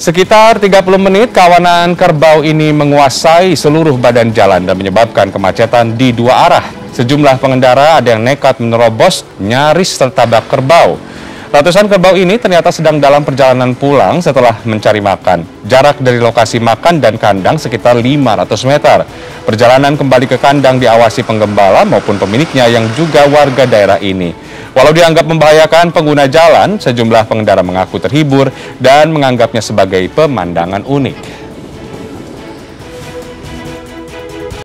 Sekitar 30 menit kawanan kerbau ini menguasai seluruh badan jalan dan menyebabkan kemacetan di dua arah. Sejumlah pengendara ada yang nekat menerobos nyaris tertabrak kerbau. Ratusan kerbau ini ternyata sedang dalam perjalanan pulang setelah mencari makan. Jarak dari lokasi makan dan kandang sekitar 500 meter. Perjalanan kembali ke kandang diawasi penggembala maupun pemiliknya yang juga warga daerah ini. Walau dianggap membahayakan pengguna jalan, sejumlah pengendara mengaku terhibur dan menganggapnya sebagai pemandangan unik.